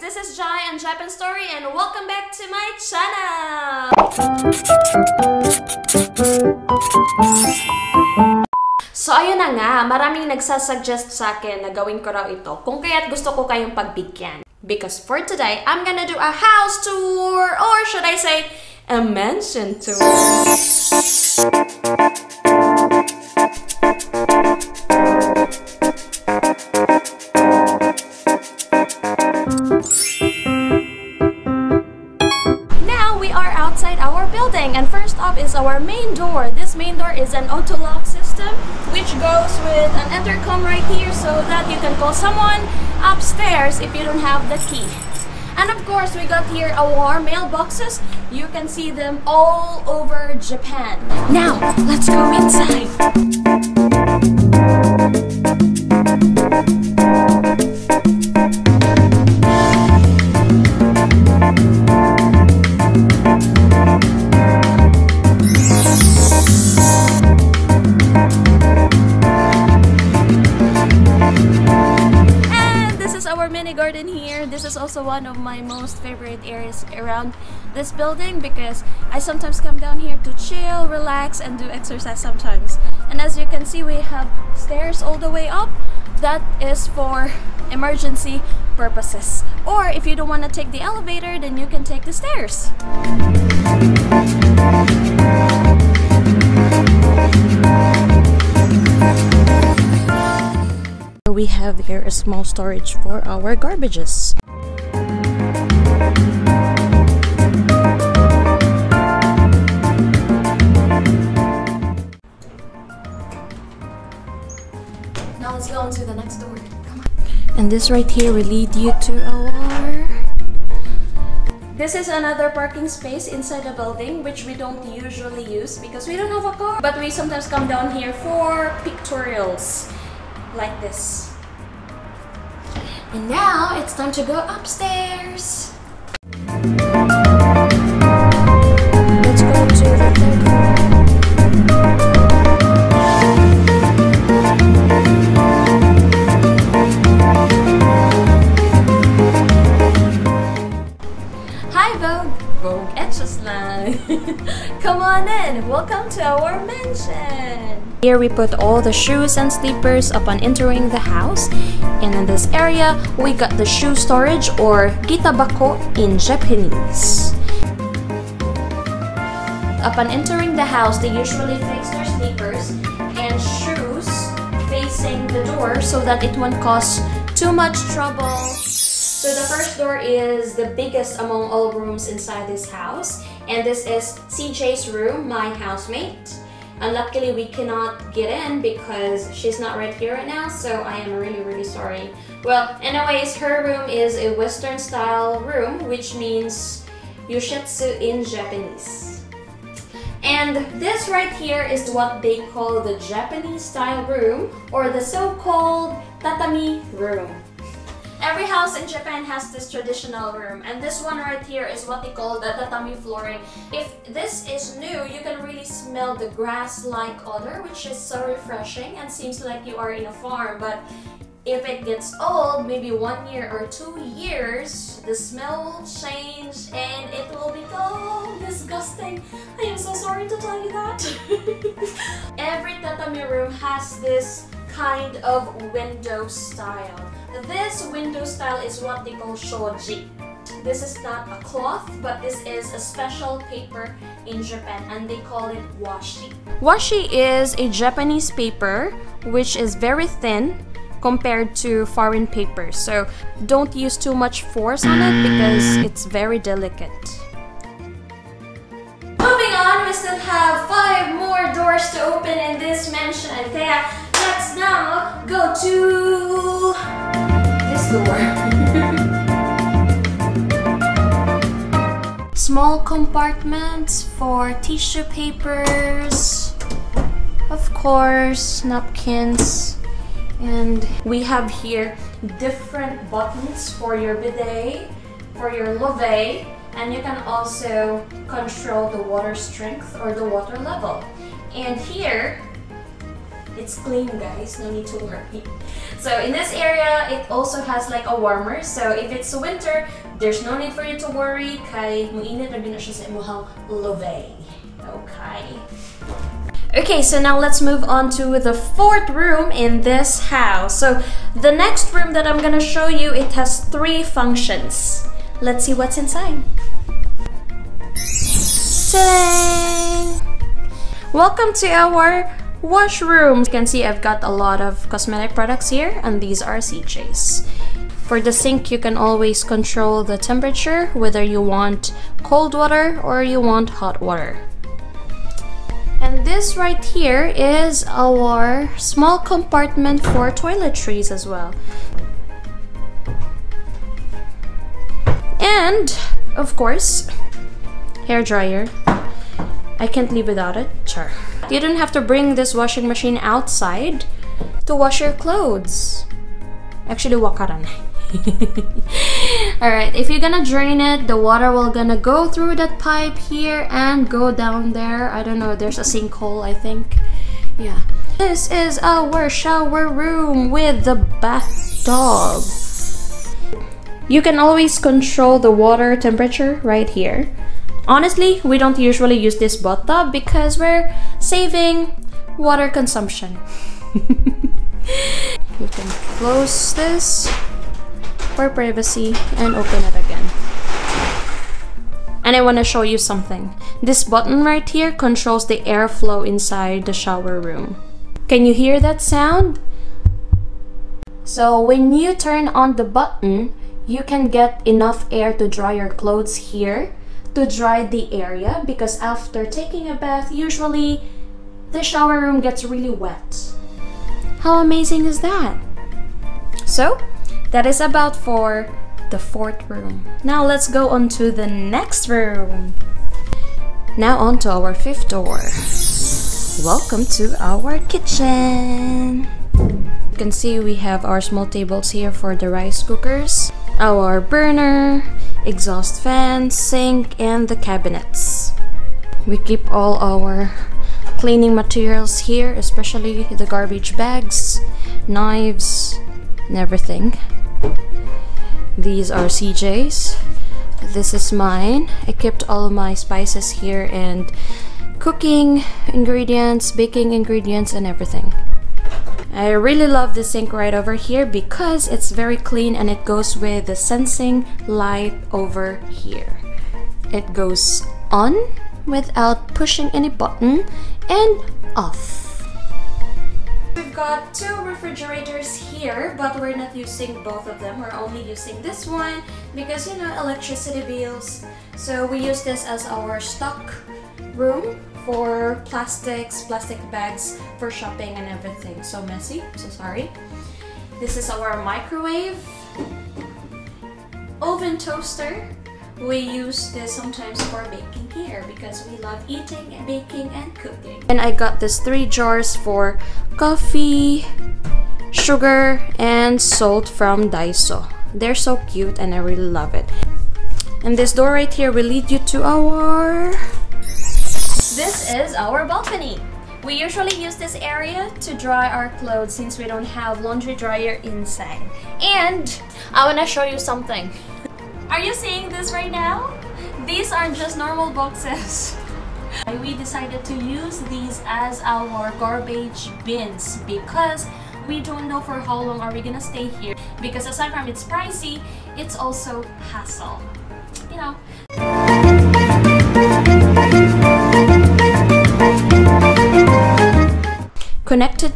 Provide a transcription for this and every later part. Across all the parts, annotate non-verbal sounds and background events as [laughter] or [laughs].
this is Jai and Japan Story and welcome back to my channel! So ayun na nga, maraming nagsasuggest sa akin na gawin ko raw ito kung kaya't gusto ko kayong pagbigyan. Because for today, I'm gonna do a house tour or should I say, a mansion tour. Don't have the key. And of course we got here our mailboxes. You can see them all over Japan. Now let's go inside. Garden here. This is also one of my most favorite areas around this building because I sometimes come down here to chill, relax, and do exercise sometimes. And as you can see, we have stairs all the way up. That is for emergency purposes. Or if you don't want to take the elevator, then you can take the stairs. We have here a small storage for our garbages. Now let's go on to the next door. Come on. And this right here will lead you to our this is another parking space inside the building which we don't usually use because we don't have a car. But we sometimes come down here for pictorials like this. And now it's time to go upstairs. Here we put all the shoes and slippers upon entering the house. And in this area, we got the shoe storage or getabako in Japanese. Upon entering the house, they usually fix their sneakers and shoes facing the door so that it won't cause too much trouble. So the first door is the biggest among all rooms inside this house. And this is CJ's room, my housemate. And luckily we cannot get in because she's not right here right now, so I am really really sorry. Well, anyways, her room is a western style room, which means yoshitsu in Japanese. And this right here is what they call the Japanese style room or the so-called tatami room. Every house in Japan has this traditional room and this one right here is what they call the tatami flooring. If this is new, you can really smell the grass-like odor which is so refreshing and seems like you are in a farm but if it gets old, maybe one year or two years, the smell will change and it will become disgusting. I am so sorry to tell you that. [laughs] Every tatami room has this kind of window style. This window style is what they call shoji. This is not a cloth, but this is a special paper in Japan and they call it washi. Washi is a Japanese paper which is very thin compared to foreign papers. So don't use too much force on it because it's very delicate. Moving on, we still have five more doors to open in this mansion. Kaya now go to this door. [laughs] Small compartments for tissue papers, of course, napkins, and we have here different buttons for your bidet, for your love, and you can also control the water strength or the water level. And here It's clean guys, no need to worry. So in this area, it also has like a warmer. So if it's winter, there's no need for you to worry kay muinit na siya sa imuhang love. Okay. Okay, so now let's move on to the fourth room in this house. So the next room that I'm gonna show you, it has three functions. Let's see what's inside. Welcome to our washroom. You can see I've got a lot of cosmetic products here and these are CJ's. For the sink, you can always control the temperature, whether you want cold water or you want hot water. And this right here is our small compartment for toiletries as well. And, of course, hair dryer. I can't live without it. You don't have to bring this washing machine outside to wash your clothes. Actually, wakaran. [laughs] Alright, if you're gonna drain it, the water will gonna go through that pipe here and go down there. I don't know, there's a sinkhole, I think. Yeah. This is our shower room with the bathtub. You can always control the water temperature right here. Honestly, we don't usually use this bathtub because we're saving water consumption. [laughs] you can close this for privacy and open it again. And I want to show you something. This button right here controls the airflow inside the shower room. Can you hear that sound? So when you turn on the button, you can get enough air to dry your clothes here to dry the area because after taking a bath, usually the shower room gets really wet. How amazing is that? So, that is about for the fourth room. Now let's go on to the next room. Now on to our fifth door. Welcome to our kitchen. You can see we have our small tables here for the rice cookers, our burner, exhaust fan, sink, and the cabinets. We keep all our cleaning materials here, especially the garbage bags, knives, and everything. These are CJ's. This is mine. I kept all my spices here and cooking ingredients, baking ingredients, and everything. I really love this sink right over here because it's very clean and it goes with the sensing light over here. It goes on without pushing any button and off. We've got two refrigerators here, but we're not using both of them. We're only using this one because, you know, electricity bills. So we use this as our stock room for plastics, plastic bags for shopping and everything. So messy, so sorry. This is our microwave, oven toaster, we use this sometimes for baking here because we love eating and baking and cooking. And I got this three jars for coffee, sugar, and salt from Daiso. They're so cute and I really love it. And this door right here will lead you to our... This is our balcony. We usually use this area to dry our clothes since we don't have laundry dryer inside. And I want to show you something. Are you seeing this right now? These aren't just normal boxes. [laughs] we decided to use these as our garbage bins because we don't know for how long are we gonna stay here because aside from it's pricey, it's also hassle. You know.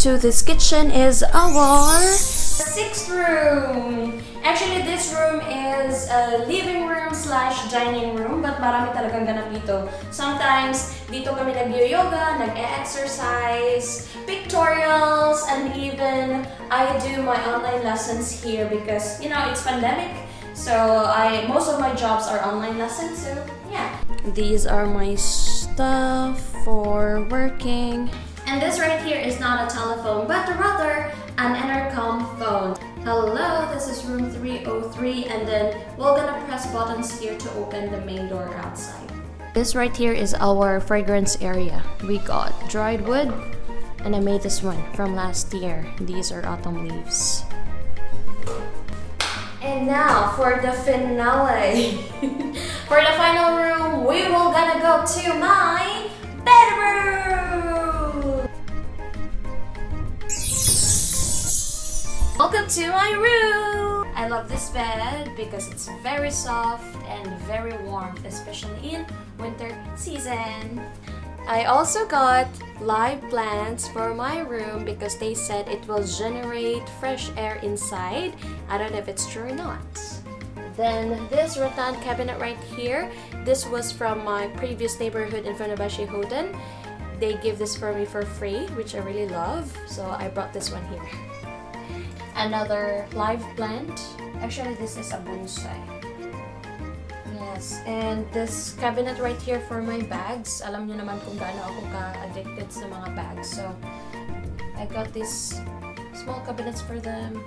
To this kitchen is our sixth room. Actually, this room is a living room slash dining room but marami talagang ganap dito. Sometimes, dito kami nag-yoga, nag-exercise, pictorials, and even I do my online lessons here because, you know, it's pandemic. So, I most of my jobs are online lessons, so yeah. These are my stuff for working. And this right here is not a telephone, but rather an intercom phone. Hello, this is room 303 and then we're gonna press buttons here to open the main door outside. This right here is our fragrance area. We got dried wood, And I made this one from last year. These are autumn leaves. And now for the finale. [laughs] for the final room, we will gonna go to my Welcome to my room. I love this bed because it's very soft and very warm, especially in winter season. I also got live plants for my room because they said it will generate fresh air inside. I don't know if it's true or not. Then this rattan cabinet right here, this was from my previous neighborhood in Funabashi Hoten. They give this for me for free, which I really love. So I brought this one here. Another live plant. Actually, this is a bonsai. Yes, and this cabinet right here for my bags. Alam niyo naman kung gaano ako ka-addicted sa mga bags. So, I got these small cabinets for them.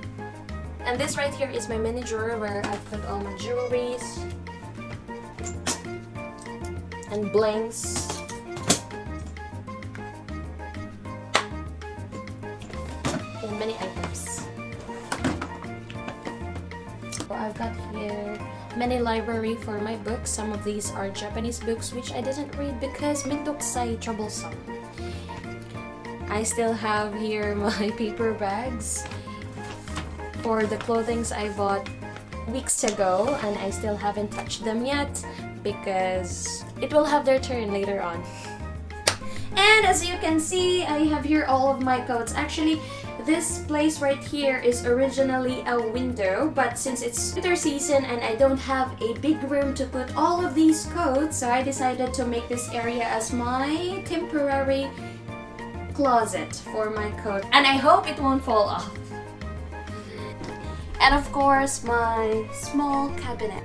And this right here is my mini drawer where I put all my jewelries and blinks. And many items. I've got here many library for my books. Some of these are Japanese books which I didn't read because mendokusai troublesome. I still have here [laughs] my paper bags for the clothings I bought weeks ago and I still haven't touched them yet because it will have their turn later on. And as you can see, I have here all of my coats. Actually, this place right here is originally a window, but since it's winter season and I don't have a big room to put all of these coats, so I decided to make this area as my temporary closet for my coat. And I hope it won't fall off. And of course, my small cabinet.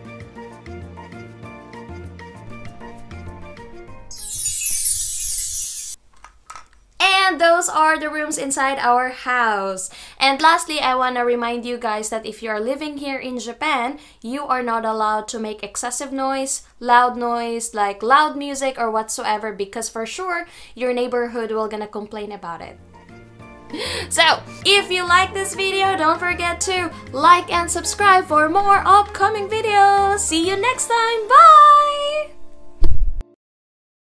And those are the rooms inside our house. And lastly, I want to remind you guys that if you are living here in Japan, you are not allowed to make excessive noise, loud noise, like loud music or whatsoever because for sure your neighborhood will gonna complain about it. [laughs] So, if you like this video, don't forget to like and subscribe for more upcoming videos. See you next time. Bye!